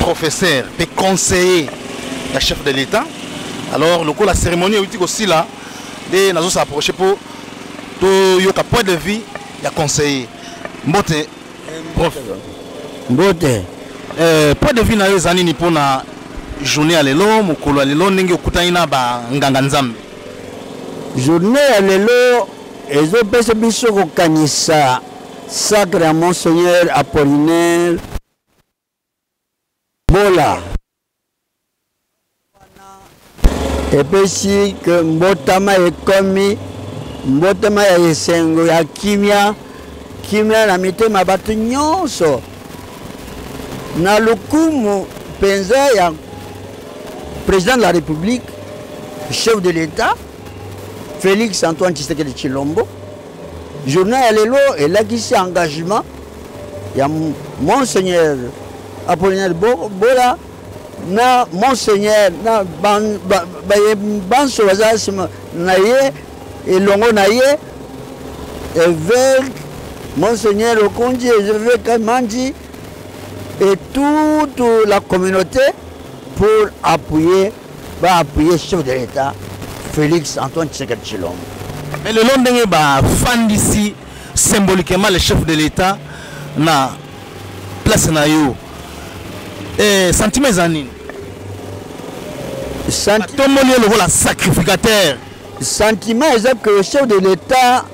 professeur mpe conseiller ya chef de l'état alors lokola cérémonie euti kosila nde nazo s'approche mpo toyoka point de vue ya conseiller mbote prof mbote euh, point de vue na yo eza nini mpo na journée ya lelo mokolo ya lelo ndenge okutani na banganga nzambe journée ya lelo ezopesa biso kokanisa Sacre ya Monseigneur Apollinaire Bola epesi ke mbotama ekomi mbotama ya esengo ya kimia kimia na mitema bato nyonso na lokumu mpenza ya président de la république chef de l'état félix antoine tshisekedi tshilombo Journal ya lelo elakisi engagement ya Monseigneur Apollinaire Bola na Monseigneur na baye banso baza nsima na ye elongo na ye évêque Monseigneur Okonji évêque Manji et toute la communauté pour appuyer ba appuyer chef de l'État Félix Antoine Tshisekedi Tshilombo. Mais le long ndenge ba fandisi symboliquement le chef de l'État na place na yo. Eh, sentiment eza nini? Senti... Tomboli yo lokola sacrificateur. Sentiment eza que le chef de l'État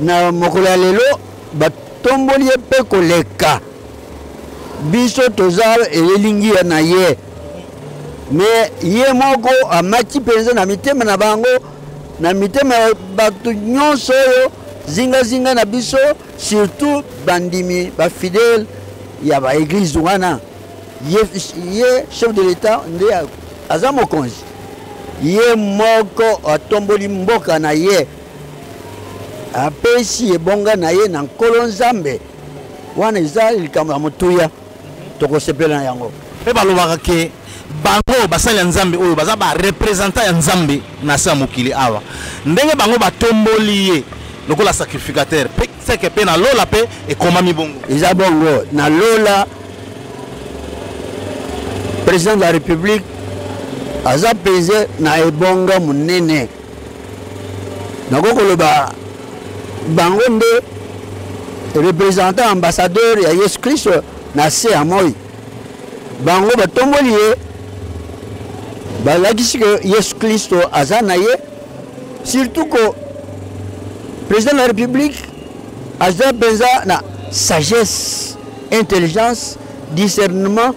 na mokolo ya lelo batomboli ye mpe koleka biso toza elilingi na ye me ye moko amati mpenza na mitema na bango na mitema ya bato nyonso oyo zingazinga na biso surtout bandimi bafidele ya baeglize wana ye, ye chef de l'etat nde aza mokonzi ye moko atomboli mboka na ye apesi ebonga na ye na nkolo nzambe wana eza likambo ya motuya tokosepela na yango mpe balobaka ke bango basali ya nzambe oyo baza barepresentant ya nzambe na se ya mokili awa ndenge bango batomboli ye lokola sacrificateur mpe seke mpe na lola mpe ekomami bongo eza bongo na lola président de la république aza peze na ebonga monene nakoki koloba bango nde représentant ambassadeur ya yesu kristo na se ya moi bango batomboli ye balakisi ke yesu kristo aza na ye surtout ko président de la république aza mpenza na sagesse intelligence discernement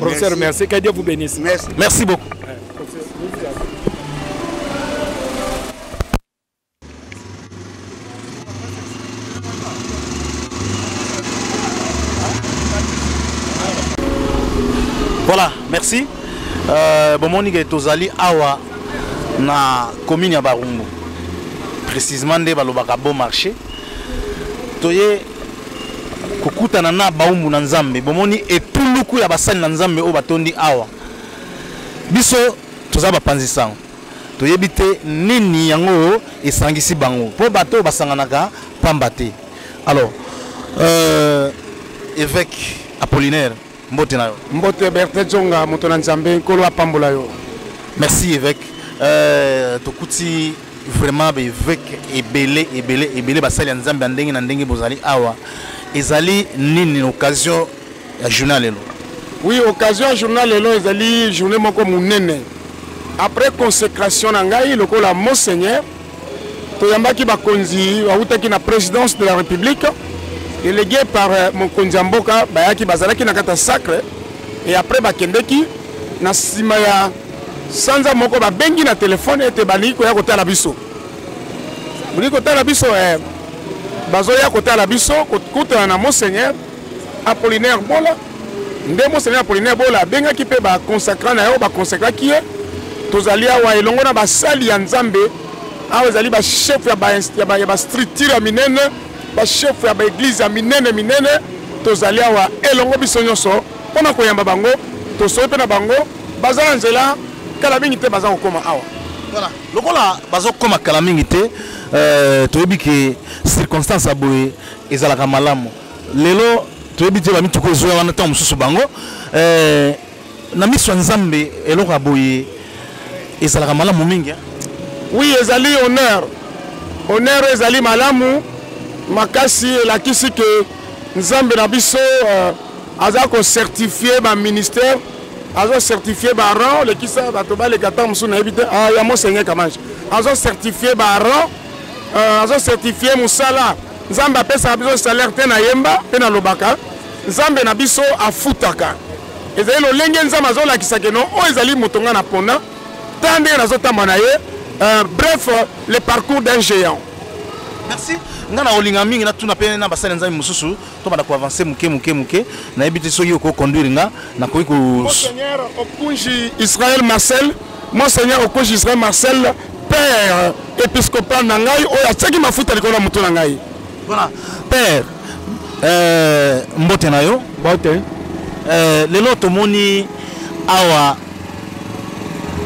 Professeur, merci. Que Dieu vous bénisse. Merci. Merci beaucoup. Voilà, merci. Euh, bon, mon tozali awa na commune ya Barumbu. Précisément nde balobaka bon marché. Toye kokutana na baumbu na nzambe bomoni epuluku ya basali na nzambe oyo batondi awa biso toza bapanzi sango toyebi te nini yango esangisi bango mpo bato oyo basanganaka pamba te alors euh, évêque apollinaire mbote na yo mbote berte jonga moto na nzambe nkolo apambola yo merci évêque euh, tokuti vraiment baeveke ebele ebele ebele basali ya nzambe ya ndenge na ndenge bozali awa ezali nini na occasion ya journal lelo oui occasion ya journal lelo ezali journée moko monene après consécration na ngai lokola monseigneur toyambaki bakonzi bautaki na présidence de la république délégué par euh, mokonzi ya mboka bayaki bazalaki na kati ya sacre et après bakendeki na nsima ya sanza moko babengi na telefone ete balingi koya kotala biso bolingi kotala biso eh, bazoya kotala biso kokutana na monseigneur apollinaire bola nde mosali apolinaire bola abengaki mpe baconsacra na yo baconsacraki ye tozali awa elongo na basali ya nzambe awa ezali bachef ya bastructure ya minene bachef ya baeglize ya minene minene tozali awa elongo biso nyonso mpo na koyamba bango tosoi mpe na bango baza na nzela kala mingi te baza kokóma awa voilà. lokola bazokóma kala mingi te euh, toyebi ke circonstance ya boye ezalaka malamu lelo toyebi te bamituka ezoya wana ntango mosusu bango eh, na miso ya nzambe eloko ya boye ezalaka malamu mingi eh? oui ezali honneur honneur ezali malamu makasi elakisi ke nzambe na biso euh, aza kocertifie baministère azo certifie baran olekisa bato baleka ntango mosusu nayebi te ah, ya monseigneur kamange azo certifie baran euh, azo certifie mosala nzambe apesaka biso salaire te nayemba mpe nalobaka nzambe na biso afutaka ezali lolenge nzambe azolakisa keno oyo ezali moto ngai na pona ta ndenge nazotamba na ye euh, bref le parcours d'un géant merci ngai nakolinga mingi natuna mpe na basali ya nzambe mosusu tobanda koavanse moke moke moke nayebi te soki okoconduire nga nakoki ko monseigneur okunji israel marcel monseigneur okunji israel marcel père episcopal na ngai oyo atiaki mafuta likolo na moto na ngai voilà père euh, mbote na yo mbote euh, lelo tomoni awa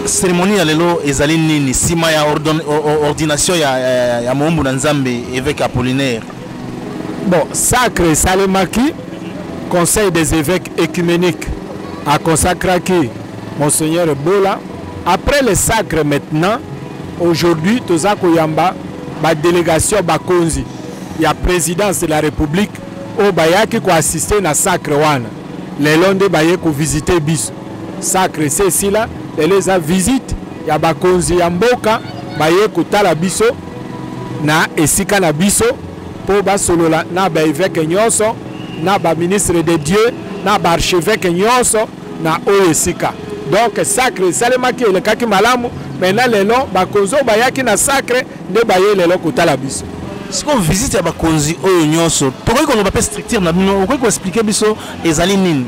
cérémonie ya lelo ezali nini nsima ya ordination ya, ya, ya moombu na nzambe évêque apollinaire bon sacre esalemaki conseil des évêques écuménique aconsacraki Monseigneur Ebola, après le sacre maintenant, aujourd'hui toza koyamba ba delegation bakonzi ya presidence de la republique oyo bayaki ko assister na sacre wana lelo nde baye ko visiter biso sacre se esila lelo eza visite ya bakonzi ya mboka baye kotala biso na esika na biso mpo basolola na baeveke nyonso na baministre de dieu na baarcheveke nyonso na oyo esika donc sacre esalemaki elekaki malamu mena lelo bakonzi oyo bayaki na sacre nde baye lelo kotala biso sikoyo visite ya bakonzi oyo nyonso tokoki koloba mpe structure na bino okoki koexplike biso ezali nini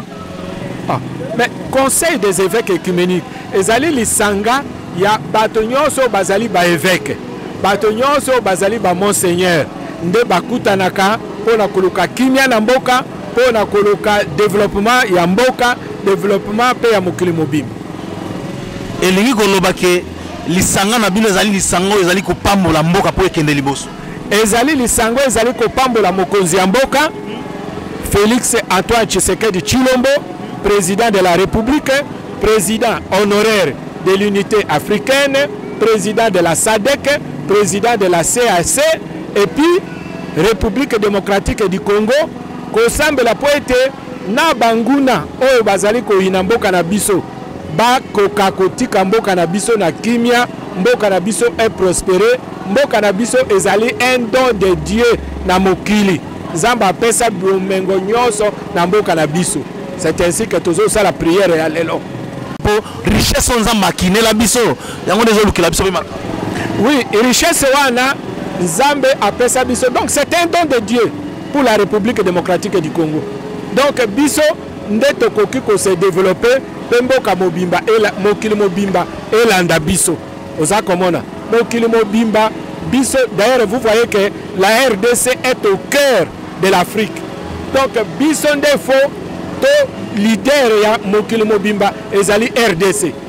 ah, mais conseil des évêques écuménique ezali lisanga ya bato nyonso bazali baeveke bato nyonso bazali bamonseigneur nde bakutanaka mpo na koluka kimia na mboka mpo na koluka developpement ya mboka developpement mpe ya mokili mobimba elingi koloba ke lisanga na bino ezali lisanga oyo ezali kopambola mboka mpo ekende liboso ezali lisanga oyo ezali kopambola mokonzi ya mboka félix antoine tshisekedi tshilombo président de la république président honoraire de l'unité africaine président de la sadec président de la cac et puis Republique Democratique du Congo kosambela mpo ete na banguna oyo bazali koyina mboka na biso bakoka kotika mboka na biso na kimia mboka na biso e prospere mboka na biso ezali un don de dieu na mokili nzambe apesa bomengo nyonso na mboka na biso c'est ainsi que tozosala priere ya lelo mpo richesse oyo nzambe akinela biso yango nde ezolukela biso mpe makambo oui richesse wana nzambe apesa biso donc c'est un don de dieu pour la république démocratique du congo donc biso nde tokoki kose développer mpe mboka mobimba ela, mokili mobimba elanda biso oza komona mokili mobimba biso d'ailleurs vous voyez que la rdc est au cœur de l'afrique donc biso nde fo to leader ya mokili mobimba ezali rdc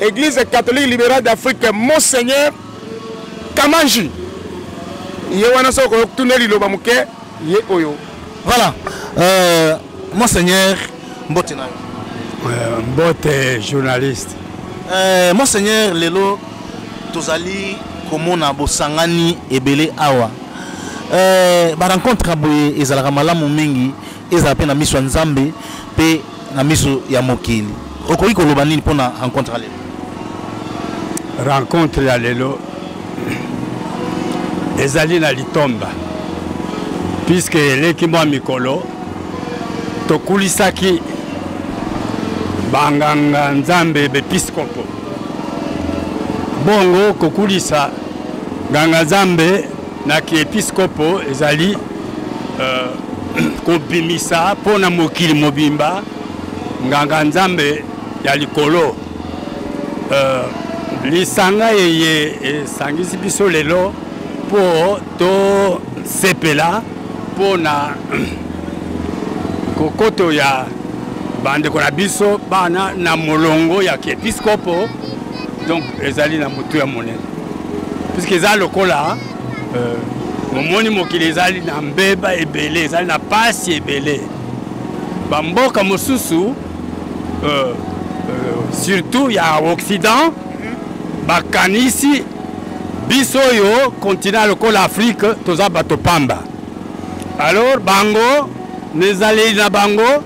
Église catholique libérale d'Afrique, Monseigneur Kamanji. Ye wana soki okoki kotuna liloba moke ye oyo. Voilà. Euh, Monseigneur mbote na yo. Euh, mbote journaliste. Euh, Monseigneur lelo tozali komona bosangani ebele awa. Euh, ba rencontre boye ezalaka malamu mingi ezala mpe na miso ya Nzambe mpe na miso ya mokili okoki koloba nini mpo na rencontre ya lelo rencontre ya lelo ezali na litomba puiske eleki mwa mikolo tokulisaki banganga nzambe bepiskopo bongo kokulisa nganga nzambe na kiepiskopo ezali euh, kobimisa mpo na mokili mobimba nganga nzambe ya likolo euh, lisanga eye esangisi biso lelo mpo tosepela mpo na kokoto ya bandeko na biso bana na molongo ya kiepiskopo donc ezali na motuya monene puisque eza lokola euh, omoni mokili ezali na mbeba ebele ezali na pasi ebele bamboka mosusu euh, euh, surtout ya occident bakanisi biso oyo continent lokola afrique toza bato pamba alors bango na ezaleli na bango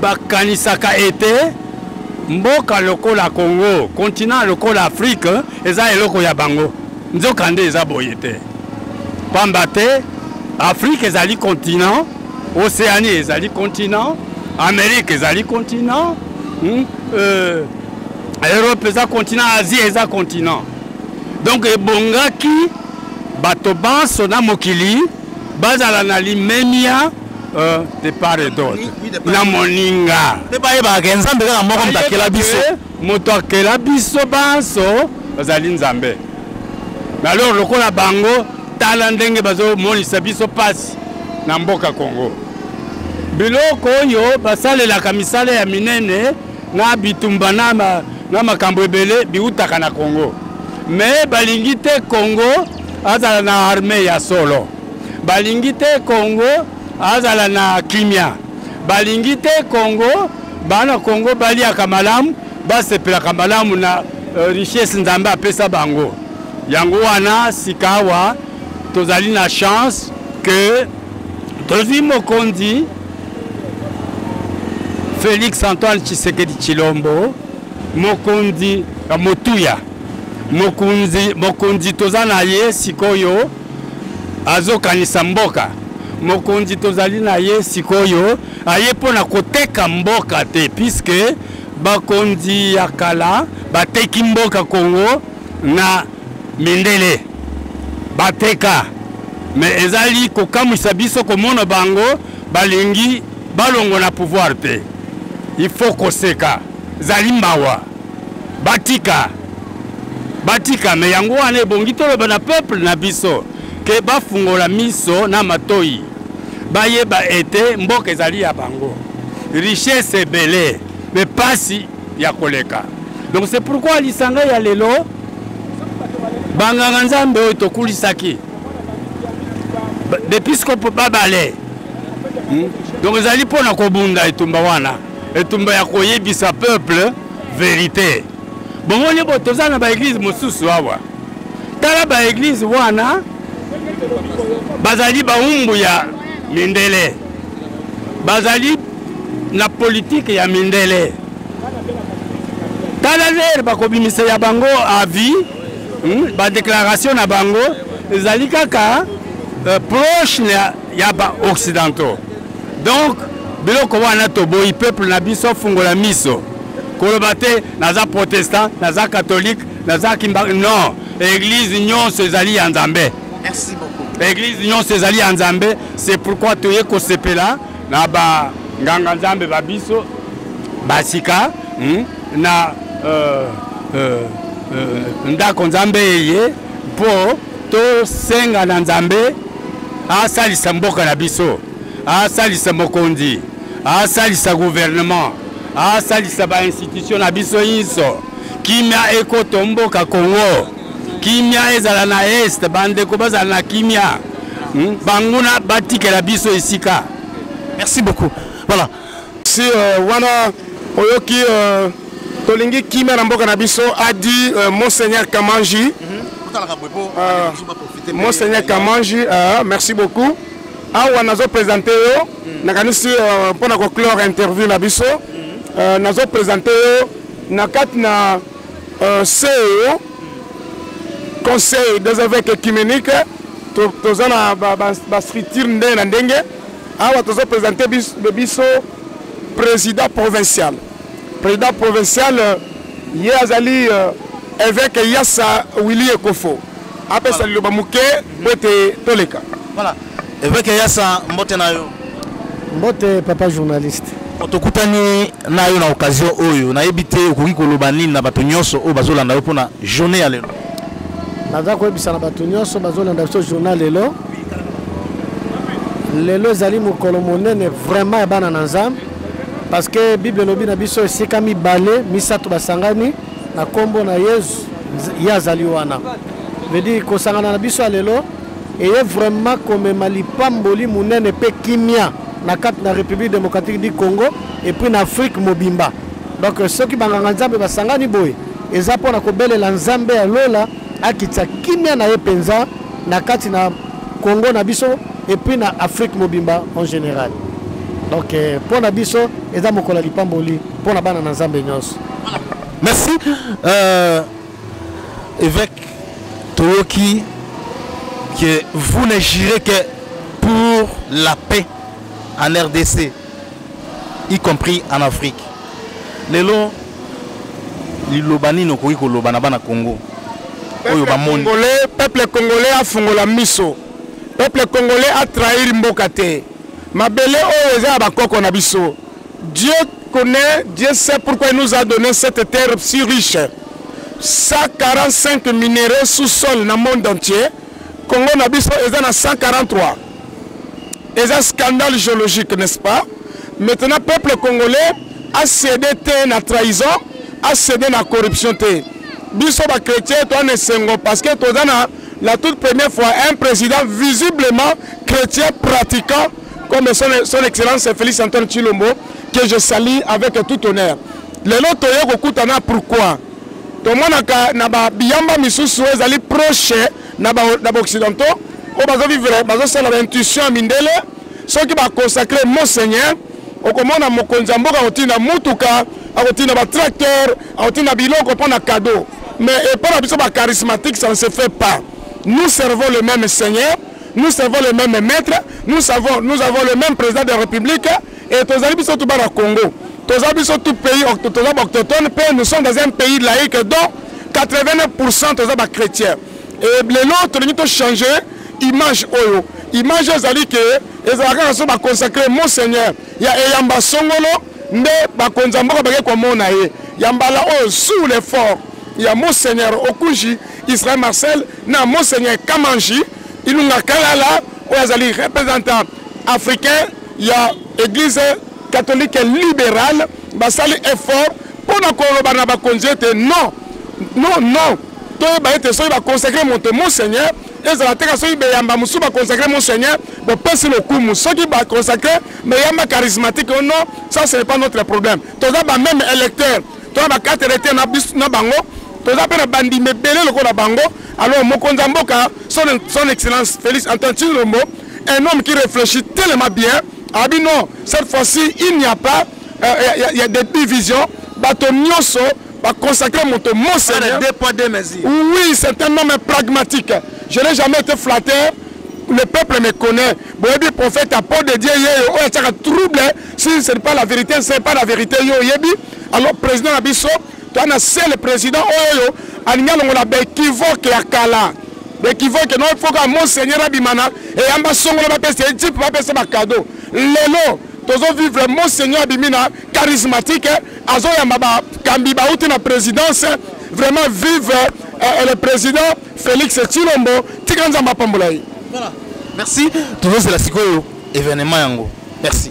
bakanisaka ba ete mboka lokola congo continent lokola afrike eza eloko ya bango nzoka nde eza boye te pamba te afrike ezali continent océanie ezali continent amérique ezali continent hmm? euh, europe eza continent asie eza continent donc ebongaki bato banso na mokili bazala na limemia Euh, de part et d'autre na moninga mpe bayebaka ke nzambe kaka moko moto akela biso moto akela biso banso bazali nzambe me alors lokola bango tala ndenge bazomonisa biso mpasi na mboka congo biloko oyo basalelaka misala ya minene na bitumba na, ma, na makambo ebele biutaka na congo me balingi te congo azala na arme ya solo balingi te Congo azala na kimia, balingi te Congo bana Congo baliaka malamu, basepelaka malamu na euh, richesse Nzambe apesa bango. Yango wana sikawa tozali na chance que tozwi mokonzi Felix Antoine Tshisekedi Chilombo, mokonzi ya motuya, mokonzi mokonzi toza na ye sikoyo azokanisa mboka mokonzi tozali na ye sikoyo aye mpo na koteka mboka te puiske bakonzi ya kala bateki mboka kongo na mindele bateka me ezali kokamwisa biso komona bango balingi balongo na pouvoir te il faut koseka zali mbawa batika batika me yango wana ebongi toloba na peuple na biso ke bafungola miso na matoi bayeba ete mboka ezali ya bango richesse ebele me pasi ya koleka donc c'est pourquoi lisanga ya lelo banganga nzambe oyo tokulisaki bepiskopo babale hmm? donc ezali mpo na kobunda etumba wana etumba ya koyebisa peuple verite bongo nde bo toza na baeglize mosusu awa tala baeglize wana bazali baumbu ya mindele bazali na politike ya mindele tala lere bakobimisa ya bango avis hmm, badeklaratio na bango ezali kaka euh, proche ya baoccidentaux donc biloko wana toboyi peuple na biso fungola miso koloba te naza protestant naza catholique naza kimba non église nyonso ezali ya nzambe merci beaucoup église nyonso ezali ya nzambe c'est pourquoi toye kosepela na ba nganga nzambe ba biso basika hmm, na euh, euh, euh, ndako nzambe eye mpo tosenga na nzambe asalisa mboka na biso asalisa mokonzi asalisa gouvernement asalisa bainstitution na biso inso kimia ekoto mboka congo kimia ezala na est bandeko bazala na kimia hmm? banguna batikela biso esika merci beaucoup voilà si euh, wana oyoki euh, tolingi kimia na mboka na biso adi euh, monseigneur kamanji mm -hmm. Ah. monseigneur kamanji ah, merci beaucoup awa nazopresente yo hmm. nakanisi euh, mpo na koclore interview na biso hmm. euh, nazopresente yo na kati na euh, ceo hmm. conseil des évêques écuménique toza na bastructure ndenge na ndenge awa tozo presente biso président provincial président provincial euh, ye azali euh, évêque yasa willi ekofo apesa liloba moke mpo ete toleka voilà évêque yasa mbote na yo mbote papa journaliste tokutani na yo na occasion oyo nayebi te okoki koloba nini na bato nyonso oyo bazolanda yo mpona journée ya lelo naza koyebisa na bato nyonso bazolanda biso journal lelo lelo ezali mokolo monene vraiment ya bana na nzambe parce que bible elobi na biso esika mibale misato basangani na nkombo na yesu ye azali wana vedi kosangana na biso ya lelo eye vraiment komema lipamboli monene mpe kimia na kati na république démocratique du congo epuis na afrique mobimba donc soki banganga nzambe basangani boye eza mpo na kobelela nzambe ya lola akitisa kimia na ye mpenza na kati na Congo na biso et puis na Afrique mobimba en général. Donc euh, mpo na biso eza mokolo ya lipamboli mpo na bana na Nzambe nyonso. Merci euh, évêque Toyoki que vous ne girez que pour la paix en RDC. y compris en Afrique lelo liloba nini okoki koloba na bana Congo oyo bamoni peuple congolais afungola miso peuple congolais atrahir mboka te mabele oyo eza ya bakoko na biso dieu connaît dieu sait pourquoi il nous a donné cette terre si riche 145 minéraux sous sol na monde entier congo na biso eza na 143 eza scandale géologique n'est-ce pas maintenant peuple congolais acede te na trahison acede na corruption te biso bachrétien toa na esengo parce que toza na la toute première fois un président visiblement chrétien pratiquant comme son, son excellence félix antoine chilombo que je salue avec tout honneur lelo toye kokutana pourquoi tomonaka na babiyamba misusu ezali proche na baoccidentaux oyo bazovivre bazosala baintuition ya mindele soki baconsacre monseigneur okomona mokonzi ya mboka akotinda motuka akotinda batracteur akotinda biloko mpo na cadeau mais epai na biso bacharismatique ça ne se fait pas nous servons le même seigneur nous servons le même maître nous, savons, nous avons le même président de la république Et tozali biso tout bana Congo. Tozali biso tout pays toza ba autochtones pe nous sommes dans un pays laïque dont 89% toza ba chrétiens. Et lelo tolingi to changer image oyo. Image ezali ke ezalaka na so ba consacrer monseigneur ya eyamba songolo nde bakonza mboka bake komona ye ya mbala oyo sous l'effort ya monseigneur okuji israel marcel na monseigneur kamanji ilunga kalala oyo azali représentant africain ya eglise catholique libérale basali effort mpo na koloba na bakonzi ete non non non toyeba ete soki baconsacre moto monseigneur ezala teka soki beyamba mosusu baconsacre monseigneur bopesi lokumu soki baconsacre beyamba charismatique o oh non ça ce n'est pas notre problème toza bameme électeur toza bakarte rete na bango toza mpe na bandimi ebele lokola bango alors mokonzi ya mboka son excellence félix antoine tshilombo un homme qui réfléchit tellement bien abi non cette fois-ci il n'y a pas euh, y, a, y a des divisions bato nyonso baconsacre moto monseigneur oui c'est un homme pragmatique je n'ai jamais été flatté le peuple me connaît boyebi prophète ya po de dieu yeyo oyo atiaka trouble si ce n'est pas la vérité ce n'est pas la vérité yo oyebi alors président na biso Toi na seul président oyo alingi alongola bekivoke ya kala bekivoke no foka monseigneur abimana eyamba songola bapesa ye jipe bapesa bakado lelo tozovivre monseigneur abimi na charismatique azoyamba bakambi bauti na présidence vraiment vive euh, le président félix tshilombo tika nzambe apambola ye voilà. merci tozozela sikoyo événement yango merci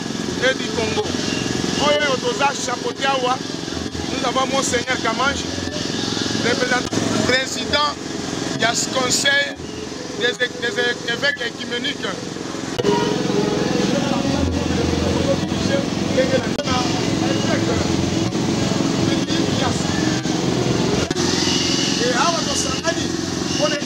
Edi Congo. Oyo yo toza chapeauté awa. Nous avons Monseigneur Kamanji, représentant président du Conseil des, des évêques écuméniques. Et awa tosangani pona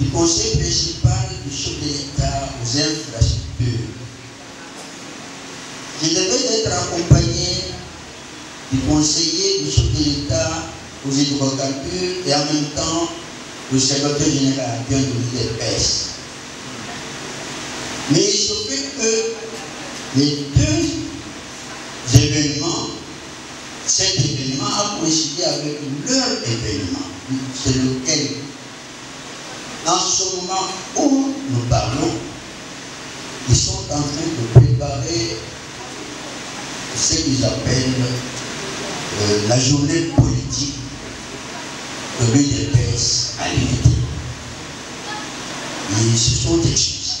du conseil principal du chef de l'État aux infrastructures. Je devais être accompagné du conseiller du chef de l'État aux hydrocarbures et en même temps du secrétaire général de l'UDPS. Mais il se fait que les deux événements, cet événement a coïncidé avec leur événement, c'est lequel, en ce moment où nous parlons, ils sont en train de préparer ce qu'ils appellent euh, la journée politique de l'UDPS à l'unité. Ils se sont écrits.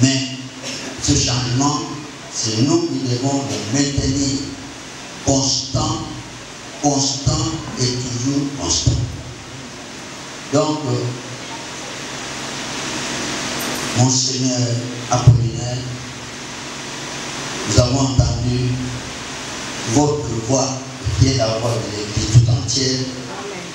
Mais ce changement, c'est nous qui devons le maintenir constant, constant et toujours constant. Donc, euh, Monseigneur Apollinaire, nous avons entendu votre voix qui est la voix de l'Église tout entière.